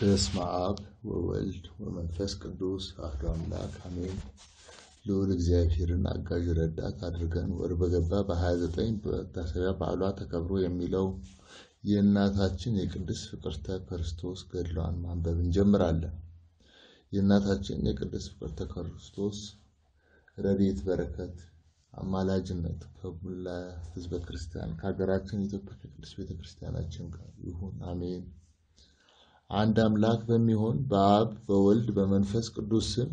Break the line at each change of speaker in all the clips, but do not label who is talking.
በስመ አብ ወወልድ ወመንፈስ ቅዱስ አሐዱ አምላክ አሜን። ልዑል እግዚአብሔርን አጋዥ ረዳት አድርገን ወር በገባ በ29 በመታሰቢያ በዓሏ ተከብሮ የሚለው የእናታችን የቅድስት ፍቅርተ ክርስቶስ ገድሏን ማንበብ እንጀምራለን። የእናታችን የቅድስት ፍቅርተ ክርስቶስ ረድኤት በረከት አማላጅነት ከሁላ ሕዝበ ክርስቲያን ከሀገራችን ኢትዮጵያ ከቅድስት ቤተ ክርስቲያናችን ጋር ይሁን አሜን። አንድ አምላክ በሚሆን በአብ በወልድ በመንፈስ ቅዱስ ስም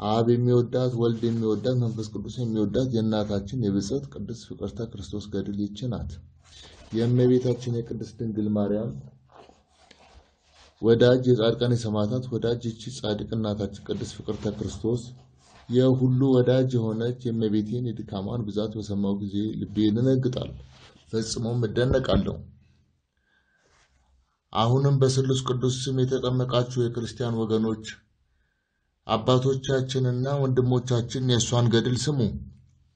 አብ የሚወዳት ወልድ የሚወዳት መንፈስ ቅዱስ የሚወዳት የእናታችን የብጽዕት ቅድስት ፍቅርተ ክርስቶስ ገድል ይች ናት። የእመቤታችን የቅድስት ድንግል ማርያም ወዳጅ የጻድቃን የሰማዕታት ወዳጅ ይቺ ጻድቅ እናታችን ቅድስት ፍቅርተ ክርስቶስ የሁሉ ወዳጅ የሆነች የእመቤቴን የድካሟን ብዛት በሰማው ጊዜ ልቤ ይደነግጣል፣ ፈጽሞም እደነቃለሁ። አሁንም በስሉስ ቅዱስ ስም የተጠመቃችሁ የክርስቲያን ወገኖች አባቶቻችንና ወንድሞቻችን የእሷን ገድል ስሙ።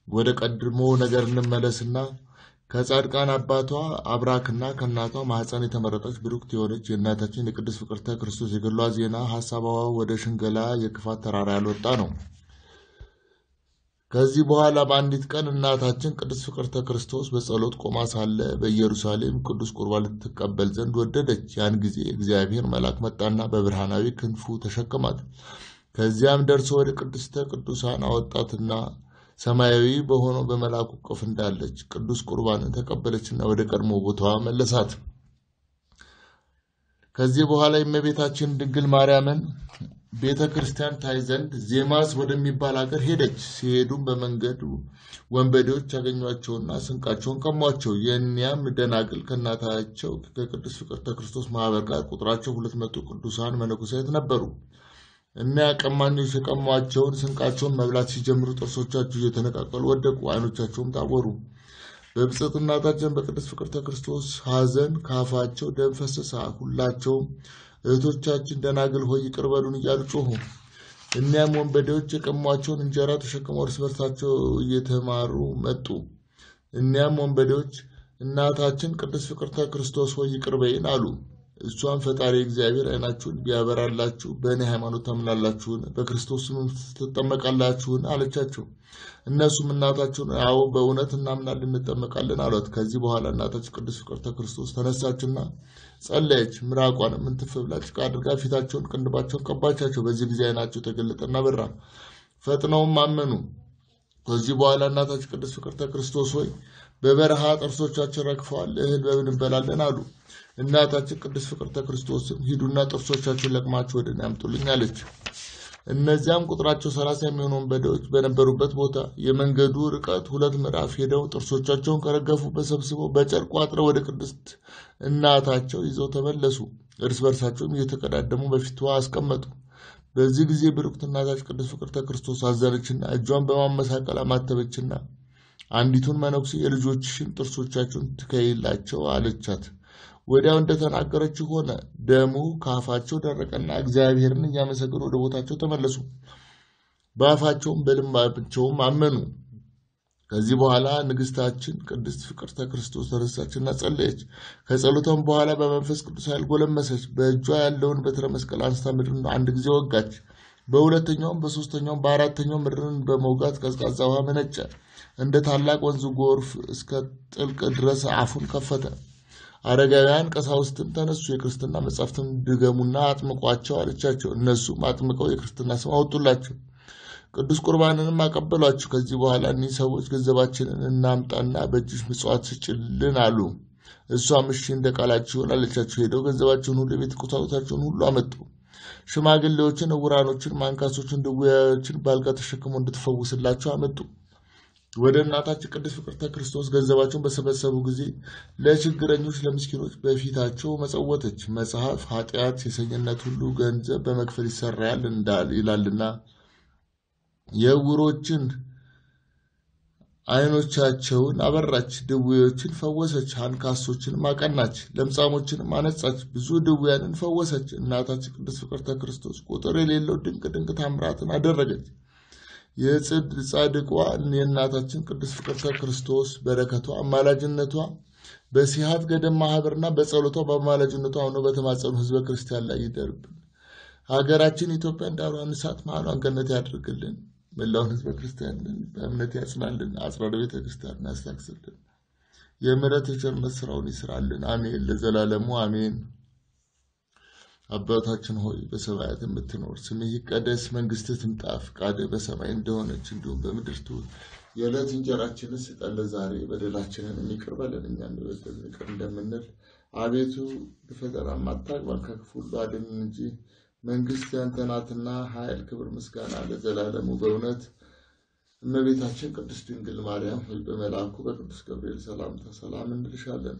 ወደ ቀድሞ ነገር እንመለስና ከጻድቃን አባቷ አብራክና ከእናቷ ማኅፀን የተመረጠች ብሩክት የሆነች የእናታችን የቅድስት ፍቅርተ ክርስቶስ የገድሏ ዜና ሐሳቧ ወደ ሽንገላ የክፋት ተራራ ያልወጣ ነው። ከዚህ በኋላ በአንዲት ቀን እናታችን ቅድስት ፍቅርተ ክርስቶስ በጸሎት ቆማ ሳለ በኢየሩሳሌም ቅዱስ ቁርባን ልትቀበል ዘንድ ወደደች። ያን ጊዜ እግዚአብሔር መልአክ መጣና በብርሃናዊ ክንፉ ተሸከማት። ከዚያም ደርሶ ወደ ቅድስተ ቅዱሳን አወጣትና ሰማያዊ በሆነው በመልአኩ እቅፍ እንዳለች ቅዱስ ቁርባንን ተቀበለችና ወደ ቀድሞ ቦታዋ መለሳት። ከዚህ በኋላ የእመቤታችን ድንግል ማርያምን ቤተ ክርስቲያን ታይ ዘንድ ዜማስ ወደሚባል ሀገር ሄደች። ሲሄዱም በመንገዱ ወንበዴዎች ያገኟቸውና ስንቃቸውን ቀሟቸው። የእኒያም ደናግል ከእናታቸው ከቅድስት ፍቅርተ ክርስቶስ ማህበር ጋር ቁጥራቸው ሁለት መቶ ቅዱሳን መነኮሳት ነበሩ። እኒያ ቀማኞች የቀሟቸውን ስንቃቸውን መብላት ሲጀምሩ ጥርሶቻቸው እየተነቃቀሉ ወደቁ፣ ዓይኖቻቸውም ታወሩ። በብፅዕት እናታችን በቅድስት ፍቅርተ ክርስቶስ ሐዘን ከአፋቸው ደም ፈሰሰ። ሁላቸውም እህቶቻችን ደናግል ሆይ ይቅር በሉን እያሉ ጮኹ። እኒያም ወንበዴዎች የቀሟቸውን እንጀራ ተሸክመው እርስ በርሳቸው እየተማሩ መጡ። እኒያም ወንበዴዎች እናታችን ቅድስት ፍቅርተ ክርስቶስ ሆይ ይቅር በይን አሉ። እሷም ፈጣሪ እግዚአብሔር ዓይናችሁን ቢያበራላችሁ በእኔ ሃይማኖት ታምናላችሁን? በክርስቶስም ትጠመቃላችሁን? አለቻቸው። እነሱም እናታቸውን አዎ በእውነት እናምናለን እንጠመቃለን አሏት። ከዚህ በኋላ እናታችን ቅድስት ፍቅርተ ክርስቶስ ተነሳችና ጸለየች። ምራቋንም እንትፍ ብላ ጭቃ አድርጋ ፊታቸውን፣ ቅንድባቸውን ቀባቻቸው። በዚህ ጊዜ ዓይናቸው ተገለጠና በራ፣ ፈጥነውም አመኑ። ከዚህ በኋላ እናታችን ቅድስት ፍቅርተ ክርስቶስ ሆይ በበረሃ ጥርሶቻችን ረግፈዋል፣ እህል በምን እንበላለን አሉ። እናታችን ቅድስት ፍቅርተ ክርስቶስም ሂዱና ጥርሶቻችሁን ለቅማችሁ ወደ እኔ አምጡልኝ አለች። እነዚያም ቁጥራቸው ሰላሳ የሚሆኑ ወንበዴዎች በነበሩበት ቦታ የመንገዱ ርቀት ሁለት ምዕራፍ ሄደው ጥርሶቻቸውን ከረገፉበት ሰብስበው በጨርቁ አጥረው ወደ ቅድስት እናታቸው ይዘው ተመለሱ። እርስ በርሳቸውም እየተቀዳደሙ በፊቷ አስቀመጡ። በዚህ ጊዜ ብሩክት እናታችን ቅድስት ፍቅርተ ክርስቶስ አዘነችና እጇን በማመሳቀል አማተበችና አንዲቱን መነኩሴ የልጆችሽን ጥርሶቻቸውን ትከይላቸው አለቻት። ወዲያው እንደተናገረችው ሆነ። ደሙ ከአፋቸው ደረቀና እግዚአብሔርን እያመሰገኑ ወደ ቦታቸው ተመለሱ። በአፋቸውም በልባቸውም አመኑ። ከዚህ በኋላ ንግሥታችን ቅድስት ፍቅርተ ክርስቶስ ተነሳችና ጸለየች። ከጸሎቷም በኋላ በመንፈስ ቅዱስ ኃይል ጎለመሰች። በእጇ ያለውን በትረ መስቀል አንስታ ምድርን አንድ ጊዜ ወጋች። በሁለተኛውም በሶስተኛውም በአራተኛው ምድርን በመውጋት ቀዝቃዛ ውሃ መነጨ። እንደ ታላቅ ወንዝ ጎርፍ እስከ ጥልቅ ድረስ አፉን ከፈተ። አረጋውያን ቀሳውስትም ተነሱ። የክርስትና መጻሕፍትን ድገሙና አጥምቋቸው አለቻቸው። እነሱም አጥምቀው የክርስትና ስም አወጡላቸው። ቅዱስ ቁርባንንም አቀበሏቸው። ከዚህ በኋላ እኒህ ሰዎች ገንዘባችንን እናምጣና በእጅሽ ምጽዋት ስጭልን አሉ። እሷም እሺ እንደ ቃላችሁ ይሁን አለቻቸው። ሄደው ገንዘባቸውን ሁሉ፣ የቤት ቁሳቁሳቸውን ሁሉ አመጡ። ሽማግሌዎችን፣ ዕውራኖችን፣ ማንካሶችን፣ ድውያዎችን በአልጋ ተሸክመው እንድትፈውስላቸው አመጡ። ወደ እናታችን ቅድስት ፍቅርተ ክርስቶስ ገንዘባቸውን በሰበሰቡ ጊዜ ለችግረኞች፣ ለምስኪኖች በፊታቸው መጸወተች። መጽሐፍ ኃጢአት፣ የሰኝነት ሁሉ ገንዘብ በመክፈል ይሰራል ይላልና የዕውሮችን ዓይኖቻቸውን አበራች፣ ድዌዎችን ፈወሰች፣ አንካሶችንም አቀናች፣ ለምጻሞችንም አነጻች፣ ብዙ ድውያንን ፈወሰች። እናታችን ቅድስት ፍቅርተ ክርስቶስ ቁጥር የሌለው ድንቅ ድንቅ ታምራትን አደረገች። የጻድቋ የእናታችን ቅድስት ፍቅርተ ክርስቶስ በረከቷ አማላጅነቷ በሲሃት ገደም ማህበርና በጸሎቷ በአማላጅነቷ አሁኖ በተማጸኑ ህዝበ ክርስቲያን ላይ ይደርብን። ሀገራችን ኢትዮጵያ እንደ አብርሃም እሳት መሃሏን ገነት ያድርግልን። መላውን ህዝበ ክርስቲያንን በእምነት ያጽናልን። አጽራረ ቤተ ክርስቲያን ያስታክስልን። የምሕረት የቸርነት ስራውን ይስራልን። አሜን ለዘላለሙ አሜን። አባታችን ሆይ በሰማያት የምትኖር ስምህ ይቀደስ፣ መንግስትህ ትምጣ፣ ፈቃድህ በሰማይ እንደሆነች እንዲሁም በምድር ትሁን። የዕለት እንጀራችንን ስጠን ለዛሬ፣ በደላችንን ይቅር በለን እኛም የበደሉንን ይቅር እንደምንል። አቤቱ ፈተና አታግባን፣ ከክፉ አድነን እንጂ መንግስት ያንተ ናትና፣ ኃይል፣ ክብር፣ ምስጋና ለዘላለሙ በእውነት እመቤታችን ቅድስት ድንግል ማርያም ሆይ በመልአኩ በቅዱስ ገብርኤል ሰላምታ ሰላም እንልሻለን።